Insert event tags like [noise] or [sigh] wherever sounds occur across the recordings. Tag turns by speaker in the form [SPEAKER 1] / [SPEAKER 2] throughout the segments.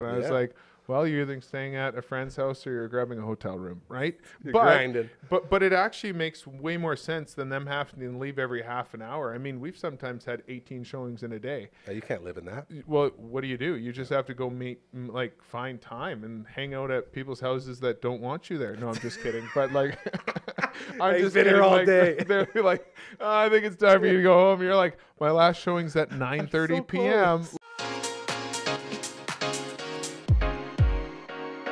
[SPEAKER 1] And I was like, well, you're either staying at a friend's house or you're grabbing a hotel room, right?
[SPEAKER 2] You're
[SPEAKER 1] but. But but it actually makes way more sense than them having to leave every half an hour. I mean, we've sometimes had 18 showings in a day.
[SPEAKER 2] Yeah, you can't live in that.
[SPEAKER 1] Well, what do you do? You just have to go meet, like, find time and hang out at people's houses that don't want you there. No, I'm just kidding. But like, [laughs]
[SPEAKER 2] I've
[SPEAKER 1] just
[SPEAKER 2] been here all
[SPEAKER 1] like,
[SPEAKER 2] day. [laughs]
[SPEAKER 1] They're like, "Oh, I think it's time for you to go home. You're like, my last showing's at 9:30
[SPEAKER 2] so
[SPEAKER 1] p.m.
[SPEAKER 2] close.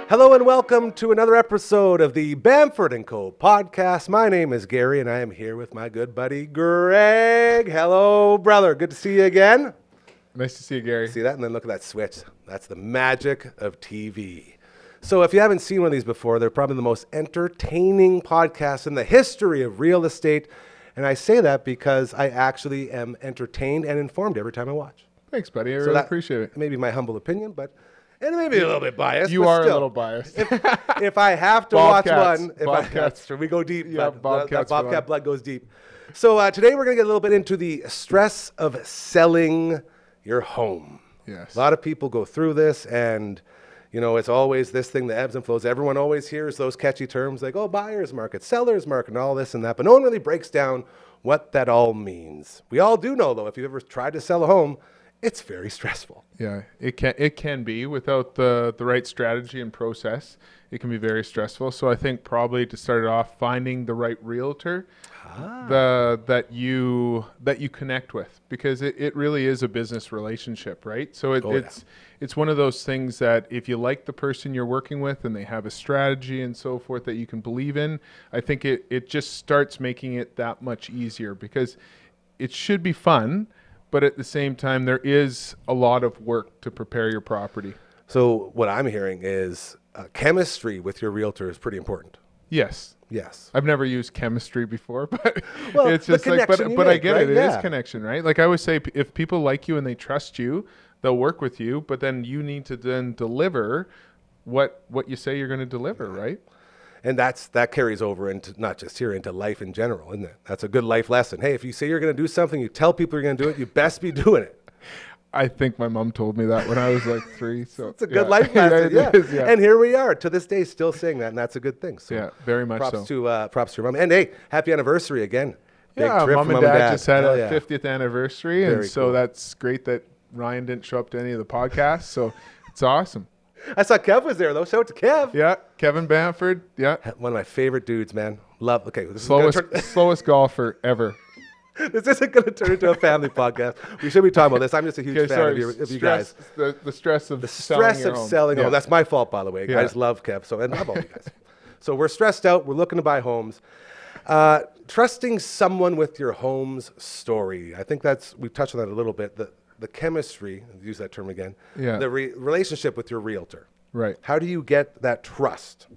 [SPEAKER 2] Hello and welcome to another episode of the Bamford and Co. podcast. My name is Gary and I am here with my good buddy Gregg. Hello, brother. Good to see you again.
[SPEAKER 1] Nice to see you, Gary.
[SPEAKER 2] See that? And then look at that switch. That's the magic of TV. So, if you haven't seen one of these before, they're probably the most entertaining podcast in the history of real estate. And I say that because I actually am entertained and informed every time I watch.
[SPEAKER 1] Thanks, buddy. I
[SPEAKER 2] So
[SPEAKER 1] really appreciate it.
[SPEAKER 2] Maybe my humble opinion, but and maybe a little bit biased.
[SPEAKER 1] You are
[SPEAKER 2] still,
[SPEAKER 1] a little biased.
[SPEAKER 2] If, if I have to watch one, if I, that's true. we go deep.
[SPEAKER 1] Yeah,
[SPEAKER 2] but the- the Bobcat blood goes deep. So uh, today we're going to get a little bit into the stress of selling your home.
[SPEAKER 1] Yes.
[SPEAKER 2] A lot of people go through this, and you know it's always this thing, that ebbs and flows. Everyone always hears those catchy terms like "oh, buyer's market, seller's market," and all this and that, but no one really breaks down what that all means. We all do know, though, if you've ever tried to sell a home, it's very stressful.
[SPEAKER 1] Yeah, it can it can be without the the right strategy and process. It can be very stressful. So I think probably to start it off, finding the right realtor,
[SPEAKER 2] Ah.
[SPEAKER 1] the that you that you connect with, because it, it really is a business relationship, right? So it,
[SPEAKER 2] Oh, yeah.
[SPEAKER 1] it's it's one of those things that if you like the person you're working with and they have a strategy and so forth that you can believe in, I think it it just starts making it that much easier because it should be fun but at the same time there is a lot of work to prepare your property
[SPEAKER 2] So what I'm hearing is uh, chemistry with your realtor is pretty important.
[SPEAKER 1] yes
[SPEAKER 2] Yes.
[SPEAKER 1] i've never used chemistry before [laughs] but
[SPEAKER 2] Well,
[SPEAKER 1] it's just like but, but i get
[SPEAKER 2] right?
[SPEAKER 1] it It is
[SPEAKER 2] Yeah.
[SPEAKER 1] connection right like i always say if people like you and they trust you they'll work with you but then you need to then deliver what what you say you're going to deliver right
[SPEAKER 2] And that's that carries over into not just here into life in general, isn't it? That's a good life lesson. Hey, if you say you're going to do something, you tell people you're going to do it, you best be doing it. [laughs]
[SPEAKER 1] i think my mom told me that when i was like three so
[SPEAKER 2] It's a good life [laughs] lesson.
[SPEAKER 1] it
[SPEAKER 2] yeah.
[SPEAKER 1] is, yeah.
[SPEAKER 2] And here we are to this day still saying that, and that's a good thing. So
[SPEAKER 1] Yeah, very much
[SPEAKER 2] props
[SPEAKER 1] so.
[SPEAKER 2] to uh, props to your mom. And hey, happy anniversary again. Big
[SPEAKER 1] yeah,
[SPEAKER 2] trip
[SPEAKER 1] mom
[SPEAKER 2] for
[SPEAKER 1] and dad, just had
[SPEAKER 2] Hell
[SPEAKER 1] a
[SPEAKER 2] yeah.
[SPEAKER 1] 50th anniversary,
[SPEAKER 2] Very
[SPEAKER 1] and so
[SPEAKER 2] cool.
[SPEAKER 1] that's great that Ryan didn't show up to any of the podcasts. So it's awesome.
[SPEAKER 2] I saw Kev was there though. Shout out to Kev.
[SPEAKER 1] Yeah, Kevin Bamford. Yeah,
[SPEAKER 2] One of my favorite dudes, man. Love. Okay, this is
[SPEAKER 1] slowest
[SPEAKER 2] turn- [laughs]
[SPEAKER 1] slowest golfer ever.
[SPEAKER 2] this isn't going to turn into a family podcast. We should be talking about this. I'm just a huge
[SPEAKER 1] Okay,
[SPEAKER 2] fan
[SPEAKER 1] sorry.
[SPEAKER 2] of, you, of you guys.
[SPEAKER 1] The, the stress of
[SPEAKER 2] The
[SPEAKER 1] selling
[SPEAKER 2] stress
[SPEAKER 1] your
[SPEAKER 2] of
[SPEAKER 1] home.
[SPEAKER 2] selling.
[SPEAKER 1] Yeah.
[SPEAKER 2] Oh, that's my fault, by the way.
[SPEAKER 1] Yeah.
[SPEAKER 2] I just love Kev. So, and love all you guys. So we're stressed out. We're looking to buy homes. Uh, trusting someone with your home's story. I think that's we've touched on that a little bit. The the chemistry. Use that term again.
[SPEAKER 1] Yeah.
[SPEAKER 2] The re- relationship with your realtor.
[SPEAKER 1] right.
[SPEAKER 2] How do you get that trust?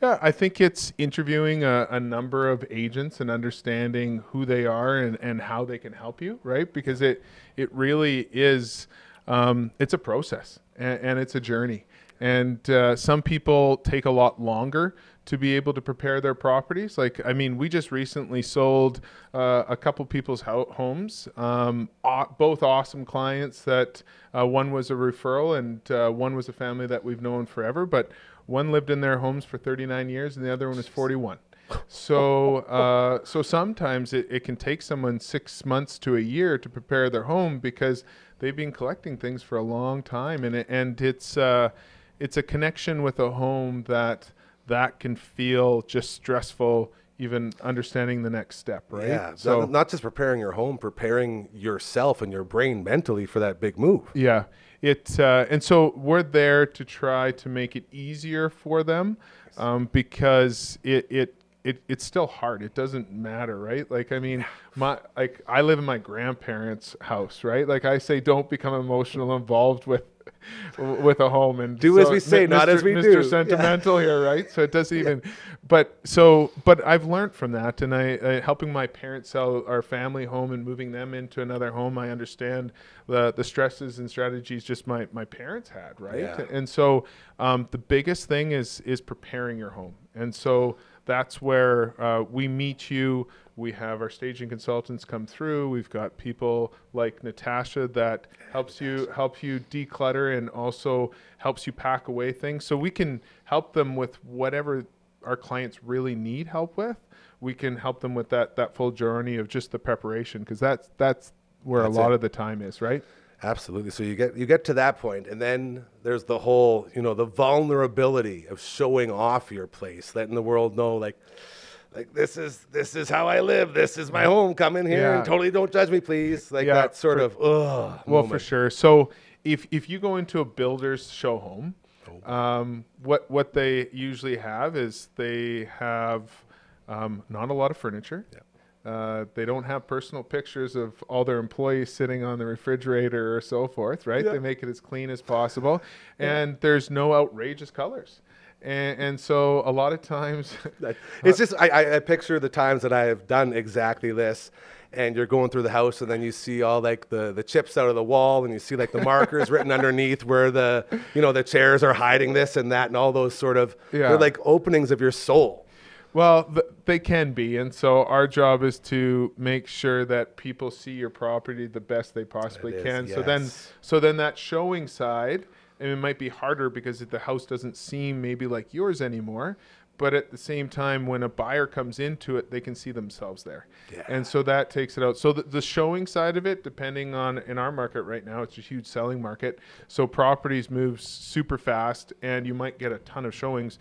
[SPEAKER 1] Yeah, I think it's interviewing a, a number of agents and understanding who they are and, and how they can help you, right? Because it it really is um, it's a process and, and it's a journey. And uh, some people take a lot longer to be able to prepare their properties. Like, I mean, we just recently sold uh, a couple people's ho- homes, um, aw- both awesome clients. That uh, one was a referral and uh, one was a family that we've known forever. But one lived in their homes for 39 years and the other one is 41. [laughs] So, uh, so sometimes it, it can take someone six months to a year to prepare their home because they've been collecting things for a long time, and it, and it's uh, it's a connection with a home that that can feel just stressful, even understanding the next step, right?
[SPEAKER 2] Yeah.
[SPEAKER 1] So
[SPEAKER 2] not, not just preparing your home, preparing yourself and your brain mentally for that big move.
[SPEAKER 1] Yeah. It uh, and so we're there to try to make it easier for them um, because it, it it it's still hard. It doesn't matter, right? Like I mean, my like I live in my grandparents' house, right? Like I say, don't become emotional involved with with a home and
[SPEAKER 2] Do as we say, not as we
[SPEAKER 1] Mr.
[SPEAKER 2] do.
[SPEAKER 1] Sentimental here, right? So it doesn't even. But so, but I've learned from that, and I uh, helping my parents sell our family home and moving them into another home. I understand the the stresses and strategies just my my parents had, right?
[SPEAKER 2] Yeah.
[SPEAKER 1] And so um, the biggest thing is is preparing your home, and so that's where uh, we meet you. We have our staging consultants come through. We've got people like Natasha that helps you help you declutter and also helps you pack away things. So we can help them with whatever our clients really need help with. We can help them with that that full journey of just the preparation because that's that's where
[SPEAKER 2] That's
[SPEAKER 1] a lot
[SPEAKER 2] it.
[SPEAKER 1] of the time is, right?
[SPEAKER 2] Absolutely. So you get you get to that point, and then there's the whole, you know, the vulnerability of showing off your place, letting the world know, like, like this is this is how I live. This is my home. Come in here and totally don't judge me, please. Like
[SPEAKER 1] Yeah,
[SPEAKER 2] that sort
[SPEAKER 1] for-
[SPEAKER 2] of ugh.
[SPEAKER 1] Well, for sure. So if if you go into a builder's show home,
[SPEAKER 2] Oh.
[SPEAKER 1] um, what what they usually have is they have um, not a lot of furniture. Uh, they don't have personal pictures of all their employees sitting on the refrigerator or so forth, right?
[SPEAKER 2] Yeah.
[SPEAKER 1] They make it as clean as possible, and there's no outrageous colors. And, and so a lot of times, [laughs] [laughs]
[SPEAKER 2] It's just I, I, I picture the times that I have done exactly this, and you're going through the house, and then you see all like the, the chips out of the wall, and you see like the markers written [laughs] underneath where the you know the chairs are hiding this and that, and all those sort of
[SPEAKER 1] Yeah.
[SPEAKER 2] they're like openings of your soul.
[SPEAKER 1] Well, th- they can be, and so our job is to make sure that people see your property the best they possibly
[SPEAKER 2] It is,
[SPEAKER 1] can. So then, so then that showing side, and it might be harder because the house doesn't seem maybe like yours anymore. But at the same time, when a buyer comes into it, they can see themselves there,
[SPEAKER 2] Yeah.
[SPEAKER 1] and so that takes it out. So the, the showing side of it, depending on in our market right now, it's a huge selling market. So properties move super fast, and you might get a ton of showings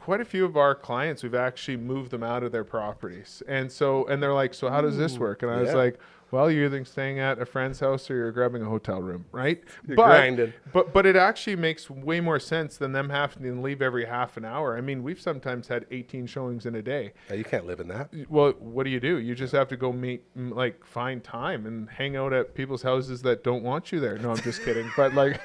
[SPEAKER 1] quite a few of our clients we've actually moved them out of their properties. And so and they're like so how does this work? And i was like well you're either staying at a friend's house or you're grabbing a hotel room right?
[SPEAKER 2] You're
[SPEAKER 1] but, but but it actually makes way more sense than them having to leave every half an hour. I mean we've sometimes had 18 showings in a day.
[SPEAKER 2] Yeah, you can't live in that.
[SPEAKER 1] well what do you do? You just have to go meet like find time and hang out at people's houses that don't want you there. No i'm just kidding. [laughs] But like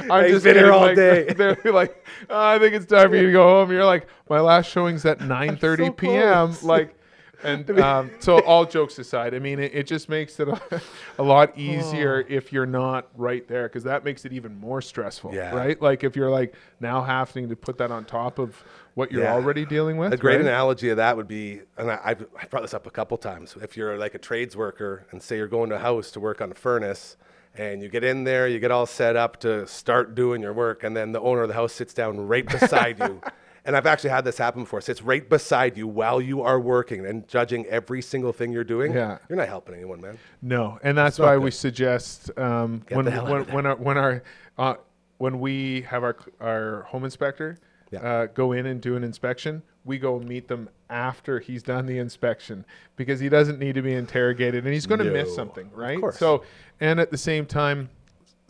[SPEAKER 1] [laughs] i'm just
[SPEAKER 2] been here all
[SPEAKER 1] like,
[SPEAKER 2] day. [laughs]
[SPEAKER 1] they're like "Oh, i think it's time for you to go home. You're like my last showing's at 9.30
[SPEAKER 2] so
[SPEAKER 1] p.m
[SPEAKER 2] close.
[SPEAKER 1] like and [laughs] um, so all jokes aside i mean it, it just makes it a, [laughs] a lot easier if you're not right there because that makes it even more stressful
[SPEAKER 2] Yeah.
[SPEAKER 1] right like if you're like now having to put that on top of what you're
[SPEAKER 2] Yeah.
[SPEAKER 1] already dealing with
[SPEAKER 2] A great
[SPEAKER 1] right?
[SPEAKER 2] analogy of that would be, and I, I've, I brought this up a couple times. If you're like a trades worker and say you're going to a house to work on a furnace, and you get in there, you get all set up to start doing your work, and then the owner of the house sits down right beside you. [laughs] And I've actually had this happen before. Sits right beside you while you are working and judging every single thing you're doing.
[SPEAKER 1] Yeah.
[SPEAKER 2] You're not helping anyone, man.
[SPEAKER 1] No, and that's why
[SPEAKER 2] good.
[SPEAKER 1] we suggest um, when
[SPEAKER 2] the hell out
[SPEAKER 1] when when our when our uh, when we have our our home inspector
[SPEAKER 2] Yeah.
[SPEAKER 1] uh, go in and do an inspection, we go meet them after he's done the inspection because he doesn't need to be interrogated and he's going to miss
[SPEAKER 2] No,
[SPEAKER 1] something,
[SPEAKER 2] of
[SPEAKER 1] right?
[SPEAKER 2] course.
[SPEAKER 1] So, and at the same time.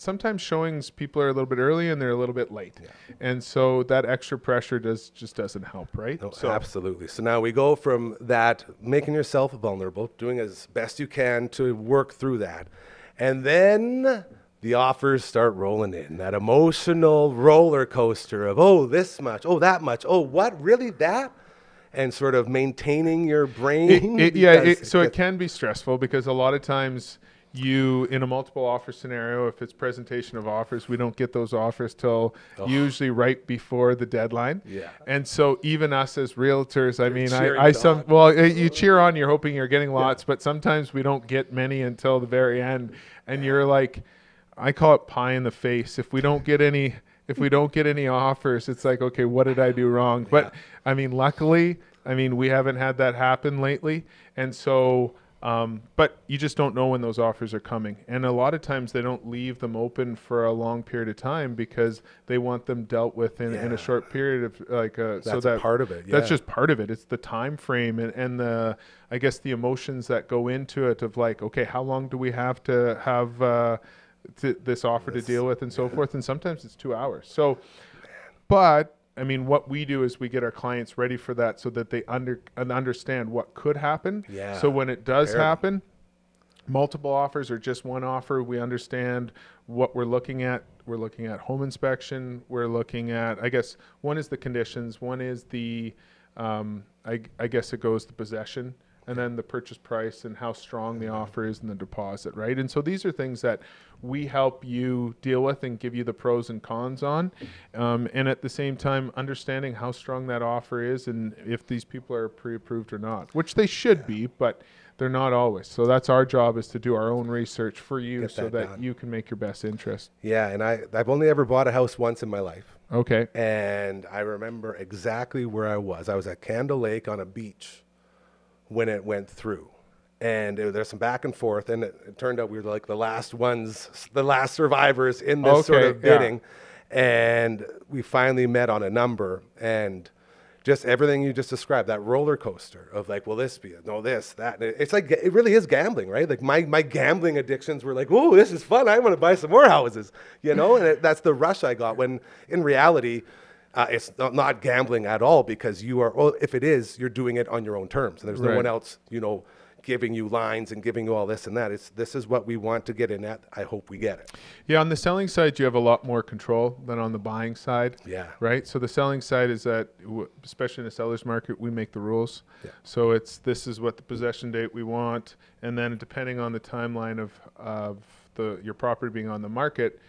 [SPEAKER 1] Sometimes showings people are a little bit early and they're a little bit late, and so that extra pressure does just doesn't help, right?
[SPEAKER 2] No,
[SPEAKER 1] so
[SPEAKER 2] absolutely. So now we go from that, making yourself vulnerable, doing as best you can to work through that. And then the offers start rolling in. That emotional roller coaster of, oh, this much, oh, that much, oh, what, really that? And sort of maintaining your brain.
[SPEAKER 1] it- yeah, it, so it can be stressful because a lot of times you in a multiple offer scenario if it's presentation of offers we don't get those offers till usually right before the deadline.
[SPEAKER 2] Yeah.
[SPEAKER 1] and so even us as realtors i mean i, I some
[SPEAKER 2] on.
[SPEAKER 1] well you cheer on you're hoping you're getting lots but sometimes we don't get many until the very end. And you're like i call it pie in the face. If we don't get any if we don't get any offers it's like okay what did i do wrong? But i mean luckily i mean we haven't had that happen lately. And so um, but you just don't know when those offers are coming. And a lot of times they don't leave them open for a long period of time because they want them dealt with in, in a short period of like uh, so
[SPEAKER 2] That's
[SPEAKER 1] that
[SPEAKER 2] part of it,
[SPEAKER 1] that's just part of it. It's the time frame and, and the i guess the emotions that go into it of like okay how long do we have to have uh, th- this offer to deal with and so forth? And sometimes it's two hours. So but I mean, what we do is we get our clients ready for that so that they under and understand what could happen.
[SPEAKER 2] Yeah.
[SPEAKER 1] So when it does
[SPEAKER 2] them.
[SPEAKER 1] happen, multiple offers or just one offer, we understand what we're looking at. We're looking at home inspection. We're looking at, I guess, one is the conditions. One is the, um, I, I guess it goes the possession. And then the purchase price and how strong the offer is and the deposit, right? And so these are things that we help you deal with and give you the pros and cons on, um, and at the same time understanding how strong that offer is and if these people are pre-approved or not, which they should be, but they're not always. So that's our job is to do our own research for you so
[SPEAKER 2] that
[SPEAKER 1] that
[SPEAKER 2] done.
[SPEAKER 1] you can make your best interest.
[SPEAKER 2] Yeah, and I I've only ever bought a house once in my life.
[SPEAKER 1] Okay.
[SPEAKER 2] And I remember exactly where I was. I was at Candle Lake on a beach when it went through. And there's some back and forth, and it, it turned out we were like the last ones, the last survivors in this sort
[SPEAKER 1] Okay,
[SPEAKER 2] of
[SPEAKER 1] yeah.
[SPEAKER 2] bidding. And we finally met on a number, and just everything you just described that roller coaster of like, will this be it? No, this, that. It's like, it really is gambling, right? Like, my, my gambling addictions were like, oh, this is fun. I want to buy some more houses, you know? And it, that's the rush I got when in reality, uh, it's not, not gambling at all because you are, well, if it is, you're doing it on your own terms. And there's no
[SPEAKER 1] Right.
[SPEAKER 2] one else, you know, giving you lines and giving you all this and that. It's, this is what we want to get in at. I hope we get it.
[SPEAKER 1] Yeah, on the selling side, you have a lot more control than on the buying side.
[SPEAKER 2] Yeah.
[SPEAKER 1] Right. So the selling side is that, especially in the seller's market, we make the rules.
[SPEAKER 2] Yeah.
[SPEAKER 1] So it's this is what the possession date we want, and then depending on the timeline of of the your property being on the market,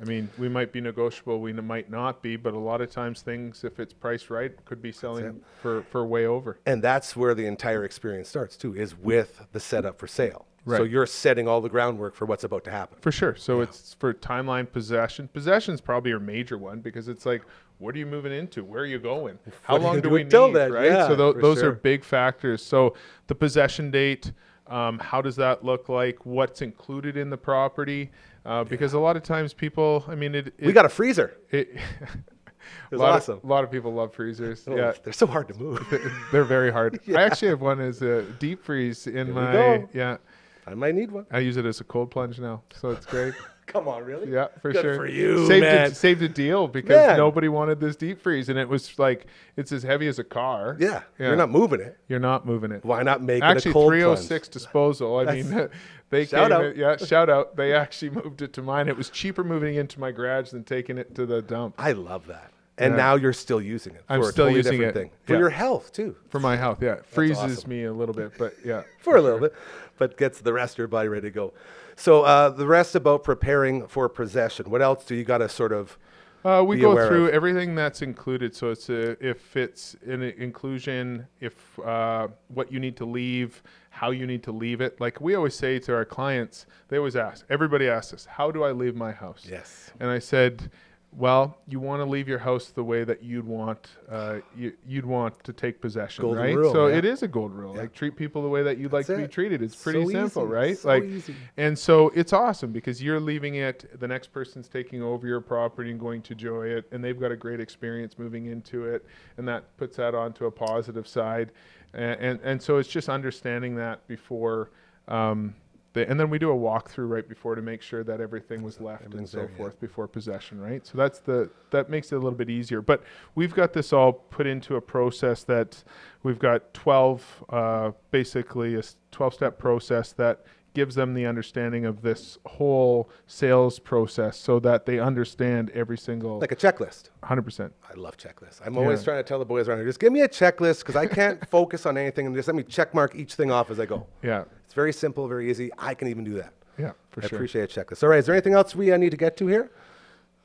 [SPEAKER 1] I mean, we might be negotiable, we might not be, but a lot of times things, if it's priced right, could be selling for for way over.
[SPEAKER 2] And that's where the entire experience starts too, is with the setup for sale.
[SPEAKER 1] Right.
[SPEAKER 2] So you're setting all the groundwork for what's about to happen.
[SPEAKER 1] For sure. So it's for timeline possession. Possession's probably your major one because it's like, what are you moving into? Where are you going? How
[SPEAKER 2] What
[SPEAKER 1] long do we need?
[SPEAKER 2] then?
[SPEAKER 1] Right.
[SPEAKER 2] Yeah,
[SPEAKER 1] so
[SPEAKER 2] for
[SPEAKER 1] those
[SPEAKER 2] sure.
[SPEAKER 1] are big factors. So the possession date, um, how does that look like? What's included in the property? Uh, because a lot of times people, I mean, it. it
[SPEAKER 2] we got a freezer.
[SPEAKER 1] it, [laughs] [laughs] a lot
[SPEAKER 2] awesome.
[SPEAKER 1] Of, a lot of people love freezers.
[SPEAKER 2] Oh,
[SPEAKER 1] Yeah.
[SPEAKER 2] They're so hard to move. [laughs]
[SPEAKER 1] They're very hard. I actually have one as a deep freeze in
[SPEAKER 2] we
[SPEAKER 1] my yeah.
[SPEAKER 2] I might need one.
[SPEAKER 1] I use it as a cold plunge now, so it's great.
[SPEAKER 2] Come on, really?
[SPEAKER 1] Yeah, for
[SPEAKER 2] Good
[SPEAKER 1] sure.
[SPEAKER 2] for you,
[SPEAKER 1] saved
[SPEAKER 2] man.
[SPEAKER 1] A, saved a deal because
[SPEAKER 2] Man.
[SPEAKER 1] nobody wanted this deep freeze, and it was like it's as heavy as a car.
[SPEAKER 2] Yeah. You're not moving it.
[SPEAKER 1] You're not moving it.
[SPEAKER 2] Why not make
[SPEAKER 1] Actually,
[SPEAKER 2] it a cold
[SPEAKER 1] 306 disposal. I mean, [laughs] they
[SPEAKER 2] Shout
[SPEAKER 1] came.
[SPEAKER 2] out.
[SPEAKER 1] in- yeah, shout out. They actually [laughs] moved it to mine. It was cheaper moving it into my garage than taking it to the dump?
[SPEAKER 2] I love that. And
[SPEAKER 1] Yeah.
[SPEAKER 2] now you're still using it.
[SPEAKER 1] I'm
[SPEAKER 2] for a
[SPEAKER 1] still
[SPEAKER 2] totally
[SPEAKER 1] using it.
[SPEAKER 2] Thing. For
[SPEAKER 1] Yeah.
[SPEAKER 2] your health too.
[SPEAKER 1] for my health. Yeah, freezes
[SPEAKER 2] awesome.
[SPEAKER 1] me a little bit, but yeah. [laughs]
[SPEAKER 2] for a little bit, but gets the rest of your body ready to go. So uh, the rest about preparing for possession. What else do you got to sort of?
[SPEAKER 1] Uh, we go through
[SPEAKER 2] of?
[SPEAKER 1] everything that's included. So it's a, if it's an inclusion, if uh, what you need to leave, how you need to leave it. Like we always say to our clients, they always ask. Everybody asks us, "How do I leave my house?"
[SPEAKER 2] Yes.
[SPEAKER 1] And I said, "Well, you want to leave your house the way that you'd want uh, you, you'd want to take possession,
[SPEAKER 2] Golden
[SPEAKER 1] right?
[SPEAKER 2] rule,
[SPEAKER 1] so
[SPEAKER 2] yeah.
[SPEAKER 1] it is a gold rule. Like treat people the way that you'd like
[SPEAKER 2] That's
[SPEAKER 1] to be treated. It's pretty
[SPEAKER 2] So
[SPEAKER 1] simple,
[SPEAKER 2] easy,
[SPEAKER 1] right?
[SPEAKER 2] so
[SPEAKER 1] like,
[SPEAKER 2] easy.
[SPEAKER 1] and so it's awesome because you're leaving it, the next person's taking over your property and going to enjoy it, and they've got a great experience moving into it, and that puts that onto a positive side. And, and, and so it's just understanding that before. Um, the, and then we do a walkthrough right before to make sure that everything was left and so
[SPEAKER 2] there, yeah.
[SPEAKER 1] forth before possession, right? So that's the that makes it a little bit easier. But we've got this all put into a process that we've got 12, uh, basically a 12 step process that gives them the understanding of this whole sales process so that they understand every single
[SPEAKER 2] Like a checklist.
[SPEAKER 1] 100%.
[SPEAKER 2] I love checklists. I'm always
[SPEAKER 1] Yeah.
[SPEAKER 2] trying to tell the boys around here, just give me a checklist because I can't [laughs] focus on anything and just let me check mark each thing off as I go.
[SPEAKER 1] Yeah.
[SPEAKER 2] It's very simple, very easy. I can even do that.
[SPEAKER 1] Yeah, for
[SPEAKER 2] I
[SPEAKER 1] sure.
[SPEAKER 2] appreciate a checklist. All right, is there anything else we uh, need to get to here?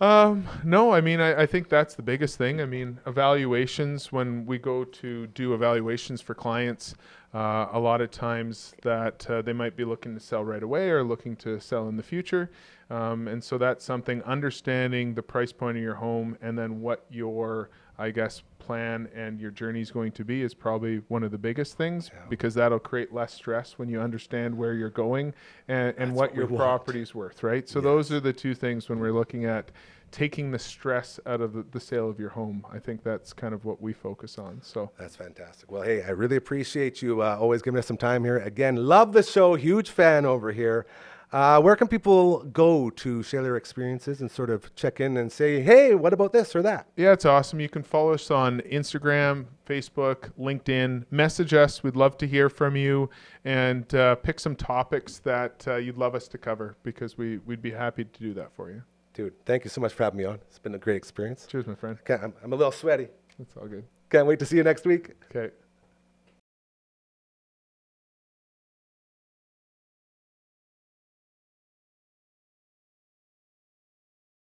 [SPEAKER 1] Um, no, I mean, I, I think that's the biggest thing. I mean, evaluations, when we go to do evaluations for clients, uh, a lot of times that uh, they might be looking to sell right away or looking to sell in the future. Um, and so that's something understanding the price point of your home and then what your, I guess, plan and your journey is going to be is probably one of the biggest things because that'll create less stress when you understand where you're going and, and what,
[SPEAKER 2] what
[SPEAKER 1] your
[SPEAKER 2] want.
[SPEAKER 1] property's worth, right? So those are the two things when we're looking at taking the stress out of the, the sale of your home. I think that's kind of what we focus on. So
[SPEAKER 2] That's fantastic. Well, hey, I really appreciate you uh, always giving us some time here. Again, love the show. Huge fan over here. Uh, where can people go to share their experiences and sort of check in and say, hey, what about this or that?
[SPEAKER 1] yeah, it's awesome. You can follow us on Instagram, Facebook, LinkedIn. Message us. We'd love to hear from you and uh, pick some topics that uh, you'd love us to cover because we, we'd be happy to do that for you.
[SPEAKER 2] Dude, thank you so much for having me on. It's been a great experience.
[SPEAKER 1] Cheers, my friend.
[SPEAKER 2] Okay, I'm, I'm a little sweaty.
[SPEAKER 1] That's all good.
[SPEAKER 2] Can't wait to see you next week.
[SPEAKER 1] Okay.